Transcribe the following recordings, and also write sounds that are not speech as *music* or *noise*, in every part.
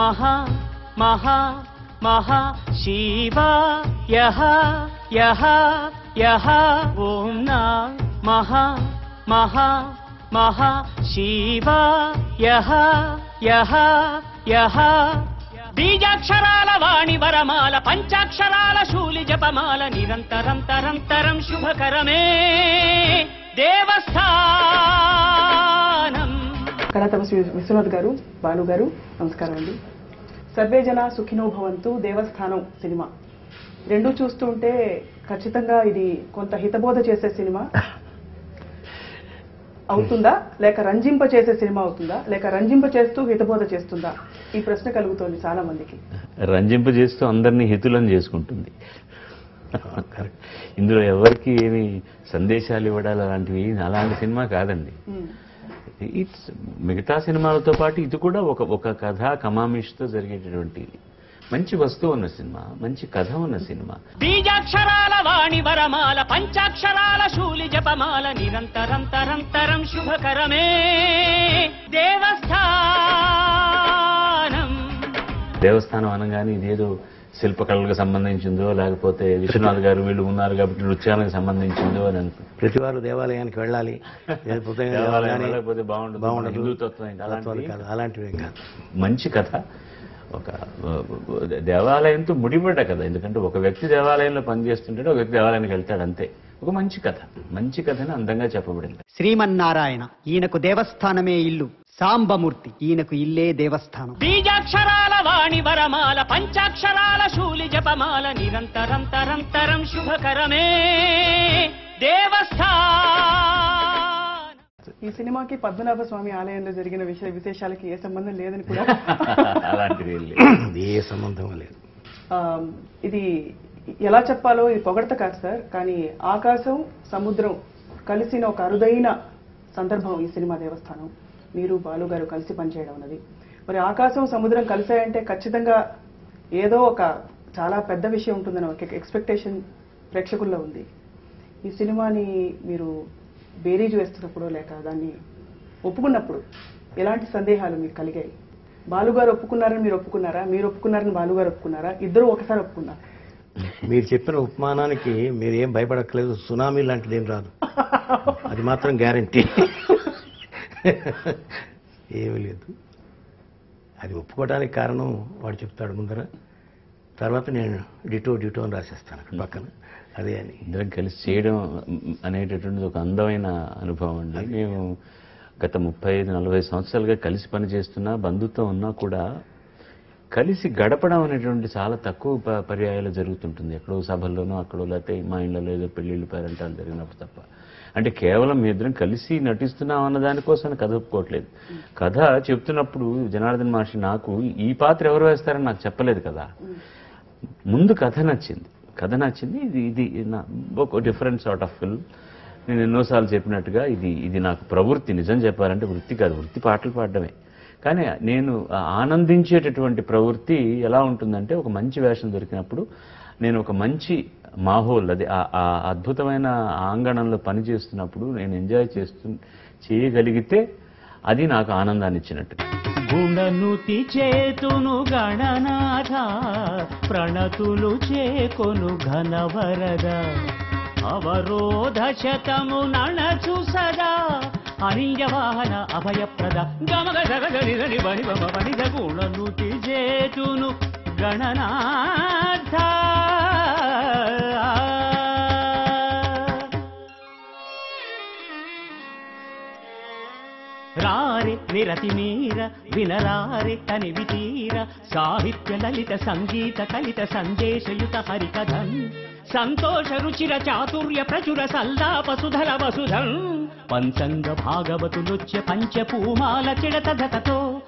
మహా మహా మహా శివా యహ యహ యహ ఓం నా మహా మహా మహా శివా యహ యహ యహ. బీజాక్షరాల వాణి వరమాల పంచాక్షరాల శూలి జపమాల నిరంతరం తరంతరం శుభకరమే దేవస్థానం. కళా తపస్వి విశ్వనాథ్ గారు బాలు గారు నమస్కారం అండి. సర్వే జన సుఖినో భవంతు దేవస్థానం సినిమా. రెండు చూస్తూ ఉంటే ఖచ్చితంగా ఇది కొంత హితబోధ చేసే సినిమా. అవుతుందా? లేక రంజింప చేసే సినిమా అవుతుందా? లేక రంజింప చేస్తూ హితబోధ చేస్తుందా? ఈ ప్రశ్న కలుగుతోంది చాలా మందికి. రంజింపజేస్తూ అందరినీ హితులను చేసుకుంటుంది. ఇందులో ఎవరికి ఏమి సందేశాలు ఇవ్వడాలు అలాంటివి అలాంటి సినిమా కాదండి. ఇట్స్ మిగతా సినిమాలతో పాటు ఇది కూడా ఒక ఒక కథ కమామిష్తో జరిగేటటువంటి మంచి వస్తువు ఉన్న సినిమా మంచి కథ ఉన్న సినిమా. బీజాక్షరాల వాణి వరమాల పంచాక్షరాల శూలి జపమాల నిరంతరం తరంతరం శుభకరమే దేవస్థానం. దేవస్థానం అనగానే ఇదేదో శిల్పకళలకు సంబంధించిందో లేకపోతే విశ్వనాథ్ గారు వీళ్ళు ఉన్నారు కాబట్టి నృత్యాలకు సంబంధించిందో అని అనుకో ప్రతివారు దేవాలయానికి వెళ్ళాలి. *laughs* లేకపోతే దేవాలయం బాగుండదు. ఏంటి? తత్వాలు అలాంటివి? కాదు. అలాంటివి కాదు. మంచి కథ. ఒక దేవాలయంతో ముడిపడ్డ కథ. ఎందుకంటే ఒక వ్యక్తి దేవాలయంలో పనిచేస్తుంటాడు ఒక వ్యక్తి దేవాలయానికి వెళ్తాడు అంతే. ఒక మంచి కథ. మంచి కథని అందంగా చెప్పబడింది. శ్రీమన్నారాయణ. ఈయనకు దేవస్థానమే ఇల్లు. సాంబమూర్తి. ఈయనకు ఇల్లే దేవస్థానం. బీజాక్షరాల వాణి వరమాల పంచాక్షరాల శూలి జపమాల నిరంతరం తరంతరం శుభకరమే దేవస్థానం. ఈ సినిమాకి పద్మనాభ స్వామి ఆలయంలో జరిగిన విషయ విశేషాలకి ఏ సంబంధం లేదని కూడా *laughs* అలాంటిది ఏం లేదు. ఏ సంబంధం లేదు. ఆ, ఇది ఎలా చెప్పాలో ఇది పొగడత కాదు సార్ కానీ ఆకాశం సముద్రం కలిసిన ఒక అరుదైన సందర్భం ఈ సినిమా దేవస్థానం. మీరు బాలు గారు కలిసి పనిచేయడం ఉన్నది మరి ఆకాశం సముద్రం కలిసాయంటే ఖచ్చితంగా ఏదో ఒక చాలా పెద్ద విషయం ఉంటుందని ఒక ఎక్స్పెక్టేషన్ ప్రేక్షకుల్లో ఉంది. ఈ సినిమాని మీరు బేరీజ్ వేస్తున్నప్పుడు లేక దాన్ని ఒప్పుకున్నప్పుడు ఎలాంటి సందేహాలు మీకు కలిగాయి? బాలుగారు ఒప్పుకున్నారని మీరు ఒప్పుకున్నారా? మీరు ఒప్పుకున్నారని బాలుగారు ఒప్పుకున్నారా? ఇద్దరు ఒకసారి ఒప్పుకున్నారు? మీరు చెప్పిన ఉపమానానికి మీరు ఏం సునామీ లాంటిది ఏం రాదు. అది మాత్రం గ్యారంటీ ఏమీ లేదు. అది ఒప్పుకోవడానికి కారణం వాడు చెప్తాడు ముందర. తర్వాత నేను డిటో డిటో అని రాసేస్తాను అక్కడ పక్కన. అదే అని. ఇద్దరం కలిసి చేయడం అనేటటువంటిది ఒక అందమైన అనుభవం అండి. మేము గత ముప్పై ఐదు నలభై సంవత్సరాలుగా కలిసి పనిచేస్తున్నా బంధుత్వం ఉన్నా కూడా కలిసి గడపడం అనేటువంటి చాలా తక్కువ ప- పర్యాయాలు జరుగుతుంటుంది. ఎక్కడో సభల్లోనో అక్కడో లేకపోతే మా ఇళ్ళలో ఏదో పెళ్ళిళ్ళు పేరెంటాలు జరిగినప్పుడు తప్ప. అంటే కేవలం మీ ఇద్దరం కలిసి నటిస్తున్నాం అన్న దానికోసం కథ ఒప్పుకోవట్లేదు. కథ చెప్తున్నప్పుడు జనార్దన్ మహర్షి నాకు ఈ పాత్ర ఎవరు వేస్తారని నాకు చెప్పలేదు కదా. ముందు కథ నచ్చింది. కథ నచ్చింది ఇది ఇది నా- ఒక డిఫరెంట్ సార్ట్ ఆఫ్ ఫిల్మ్ నేను ఎన్నోసార్లు చెప్పినట్టుగా ఇది ఇది నాకు ప్రవృత్తి నిజం చెప్పాలంటే వృత్తి కాదు వృత్తి పాటలు పాడడమే. కానీ నేను ఆనందించేటటువంటి ప్రవృత్తి ఎలా ఉంటుందంటే ఒక మంచి వేషం దొరికినప్పుడు నేను ఒక మంచి మాహోల్ అది ఆ ఆ అద్భుతమైన ఆంగణంలో పని చేస్తున్నప్పుడు నేను ఎంజాయ్ చేస్తూ చేయగలిగితే అది నాకు ఆనందాన్ని ఇచ్చినట్టు. గుణనుతి చేతును గణనాథ ప్రణతులు చేకొను ఘనవరద. అవరోధ శతము నణచు సదా అనింజవాహన అభయప్రద. గమగ జగని గుణనుతి చేతును గణనాథ. రారి నిరతి మీర వినరారే తనివి తీర సాహిత్య లలిత సంగీత కలిత సందేశయుత హరికథం. సంతోష రుచిర చాతుర్య ప్రచుర సల్లాప సుధర వసుధం. పంచంగ భాగవతులుచ్య పంచపూమాల చిడత ధతతో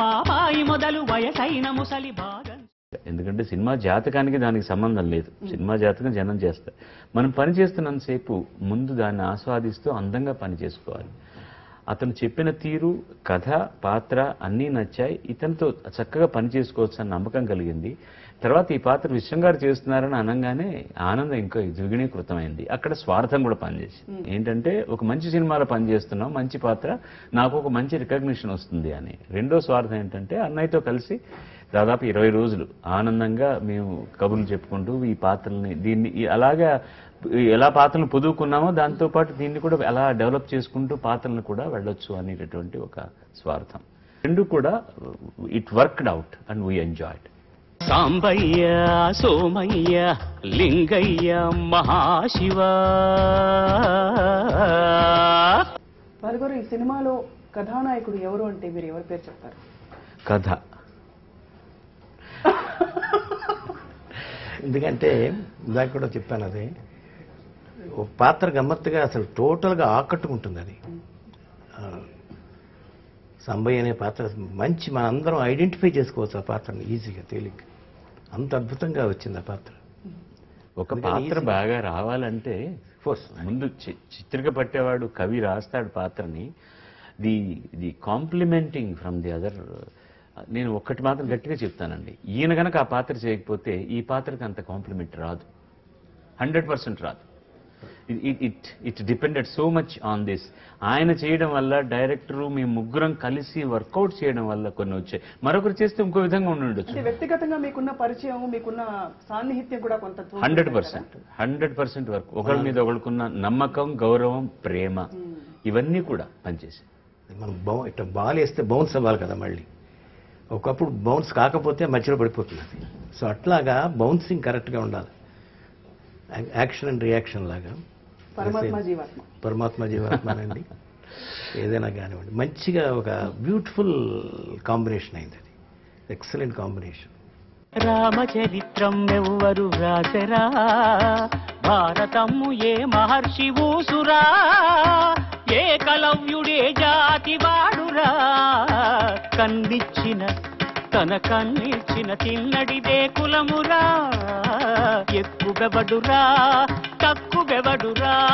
పాపాయి మొదలు వయసైన ముసలి భాగం. ఎందుకంటే సినిమా జాతకానికి దానికి సంబంధం లేదు. సినిమా జాతకం జనం చేస్తారు. మనం పని చేస్తున్నంతసేపు ముందు దాన్ని ఆస్వాదిస్తూ అందంగా పని చేసుకోవాలి అతను చెప్పిన తీరు కథ పాత్ర అన్నీ నచ్చాయి. ఇతనితో చక్కగా పని చేసుకోవచ్చు అని నమ్మకం కలిగింది. తర్వాత ఈ పాత్ర విశ్వం గారు చేస్తున్నారని అనగానే ఆనందం ఇంకా ద్విగుణీకృతమైంది. అక్కడ స్వార్థం కూడా పనిచేసింది. ఏంటంటే ఒక మంచి సినిమాలో పనిచేస్తున్నాం మంచి పాత్ర నాకు ఒక మంచి రికగ్నిషన్ వస్తుంది అని. రెండో స్వార్థం ఏంటంటే అన్నయ్యతో కలిసి దాదాపు ఇరవై రోజులు ఆనందంగా మేము కబుర్లు చెప్పుకుంటూ ఈ పాత్రల్ని దీన్ని అలాగా ఎలా పాత్రలు పొదువుకున్నామో దాంతోపాటు దీన్ని కూడా ఎలా డెవలప్ చేసుకుంటూ పాత్రలను కూడా వెళ్ళొచ్చు అనేటటువంటి ఒక స్వార్థం. రెండు కూడా it worked out and we enjoyed. Sambayya Somayya Lingayya Mahashiva. బాలుగారు ఈ సినిమాలో కథానాయకుడు ఎవరు అంటే మీరు ఎవరి పేరు చెప్తారు? కథ. ఎందుకంటే ఇందాక కూడా చెప్పాను అది. ఒక పాత్ర గమ్మత్తుగా అసలు టోటల్గా ఆకట్టుకుంటుంది అది. సంబయ్య అనే పాత్ర మంచి మనందరం ఐడెంటిఫై చేసుకోవచ్చు ఆ పాత్రని ఈజీగా తేలిక అంత అద్భుతంగా వచ్చింది ఆ పాత్ర. ఒక పాత్ర బాగా రావాలంటే ముందు చిత్రిక పట్టేవాడు కవి రాస్తాడు పాత్రని. The the complementing from the other నేను ఒక్కటి మాత్రం గట్టిగా చెప్తానండి. ఈయన గనక ఆ పాత్ర చేయకపోతే ఈ పాత్రకి అంత కాంప్లిమెంట్ రాదు. హండ్రెడ్ పర్సెంట్ రాదు. It it it depended so much on this ఆయన చేయడం వల్ల డైరెక్టరు మీ ముగ్గురం కలిసి వర్కౌట్ చేయడం వల్ల కొన్ని వచ్చాయి. మరొకరు చేస్తే ఇంకో విధంగా ఉండి ఉండొచ్చు వ్యక్తిగతంగా మీకున్న పరిచయం మీకున్న సాన్నిహిత్యం కూడా కొంత hundred? Percent. Hundred percent work. ఒకళ్ళ మీద ఒకళ్ళకున్న నమ్మకం గౌరవం ప్రేమ ఇవన్నీ కూడా పనిచేసాయి మనం బౌ ఇట్లా బాల్ వేస్తే బౌన్స్ అవ్వాలి కదా మళ్ళీ. ఒకప్పుడు బౌన్స్ కాకపోతే మధ్యలో పడిపోతుంది సో అట్లాగా బౌన్సింగ్ కరెక్ట్గా ఉండాలి. యాక్షన్ అండ్ రియాక్షన్ లాగా. పరమాత్మ జీవాత్మ. పరమాత్మ జీవాత్మనండి. ఏదైనా కానివ్వండి. మంచిగా ఒక బ్యూటిఫుల్ కాంబినేషన్ అయింది అది. Excellent combination. రామచరిత్రం ఎవ్వరు వ్రాసరా? భారతము ఏ మహర్షి ఊసురా? ఏ కలవ్యుడే జాతి వాడురా కన్నిచ్చిన తన కన్నిచ్చిన తిన్నడిదే కులమురా. ఎక్కువెవడురా? తక్కువెవడురా?